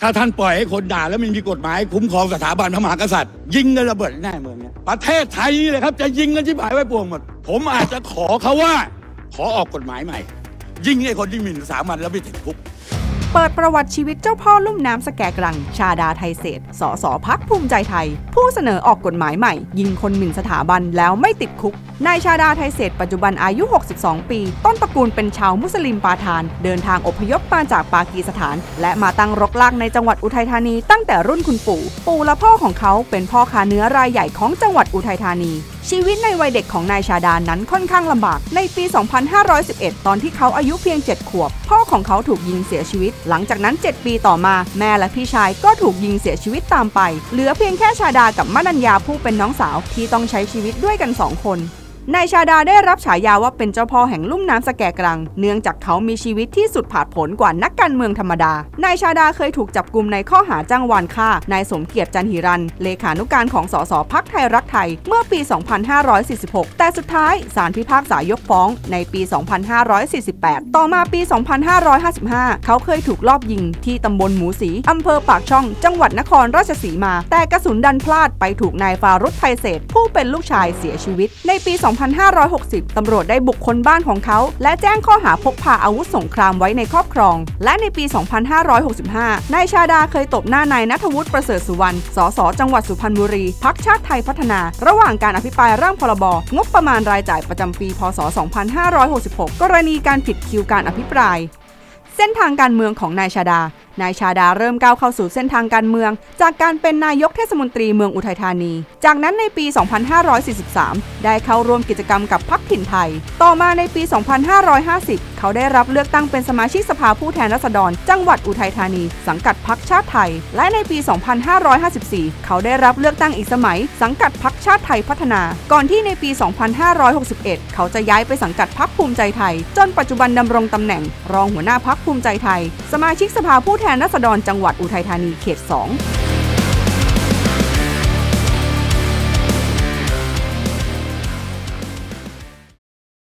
ถ้าท่านปล่อยให้คนด่าแล้วไมันมีกฎหมายคุ้มครองสถาบันพระมหากษัตริย์ ยิงกันระเบิดแน่เมืองเนี้ยประเทศไทยนี่เลยครับ จะยิงกันที่หายไว้ปวงหมด ผมอาจจะขอเขาว่า ขอออกกฎหมายใหม่ ยิงไอ้คนที่หมิ่นสามัญแล้วไม่ติดคุก เปิดประวัติชีวิตเจ้าพ่อลุ่มน้ำสแกกรัง ชาดาไทยเศษ สสพักภูมิใจไทย ผู้เสนอออกกฎหมายใหม่ ยิงคนหมิ่นสถาบันแล้วไม่ติดคุก นายชาดาไทยเศษปัจจุบันอายุ 62 ปี ต้นตระกูลเป็นชาวมุสลิมปาทาน เดินทางอพยพมาจากปากีสถาน และมาตั้งรกรากในจังหวัดอุทัยธานีตั้งแต่รุ่นคุณปู่ ปู่และพ่อของเขาเป็นพ่อค้าเนื้อรายใหญ่ของจังหวัดอุทัยธานี ชีวิตในวัยเด็กของนายชาดานั้นค่อนข้างลำบาก ในปี 2511 ตอนที่เขาอายุเพียง 7 ขวบ พ่อของเขาถูกยิงเสียชีวิต หลังจากนั้น 7 ปีต่อมา แม่และพี่ชายก็ถูกยิงเสียชีวิตตามไป เหลือเพียงแค่ชาดากับมนัญญาผู้เป็นน้องสาวที่ต้องใช้ชีวิตด้วยกัน 2 คน นายชาดาได้รับฉายาว่าเป็นเจ้าพ่อแห่งลุ่มน้ำสแกกรัง เนื่องจากเขามีชีวิตที่สุดผาดผลกว่านักการเมืองธรรมดา นายชาดาเคยถูกจับกลุมในข้อหาจ้างวานฆ่านายสมเกียรติจันหิรัน เลขานุการของสสพักไทยรักไทย เมื่อปี 2546 แต่สุดท้ายศาลพิพากษายกฟ้องในปี 2548 ต่อมาปี 2555 เขาเคยถูกลอบยิงที่ตำบลหมูสีอำเภอปากช่อง จังหวัดนครราชสีมา แต่กระสุนดันพลาดไปถูกนายฟารุธไทยเศษผู้เป็นลูกชายเสียชีวิตในปี 2 2560 ตำรวจได้บุกคนบ้านของเขา และแจ้งข้อหาพกพาอาวุธสงครามไว้ในครอบครอง และในปี 2565 นายชาดาเคยตบหน้านายนัทวุฒิประเสริฐสุวรรณ สส จังหวัดสุพรรณบุรี พักชาติไทยพัฒนา ระหว่างการอภิปรายร่างพรบ งบประมาณรายจ่ายประจำปี พศ 2566 กรณีการผิดคิวการอภิปราย เส้นทางการเมืองของนายชาดา นายชาดาเริ่มก้าวเข้าสู่เส้นทางการเมือง จากการเป็นนายกเทศมนตรีเมืองอุทัยธานี จากนั้นในปี 2543 ได้เข้าร่วมกิจกรรมกับพรรคถิ่นไทย ต่อมาในปี 2550 เขาได้รับเลือกตั้งเป็นสมาชิกสภาผู้แทนราษฎร จังหวัดอุทัยธานี สังกัดพรรคชาติไทย และในปี 2554 เขาได้รับเลือกตั้งอีกสมัย สังกัดพรรคชาติไทยพัฒนา ก่อนที่ในปี 2561 เขาจะย้ายไปสังกัดพรรคภูมิใจไทย จนปัจจุบันดำรงตำแหน่ง รองหัวหน้าพรรคภูมิใจไทย สมาชิกสภาผู้แทแทนราษฎรจังหวัดอุทัยธานีเขต 2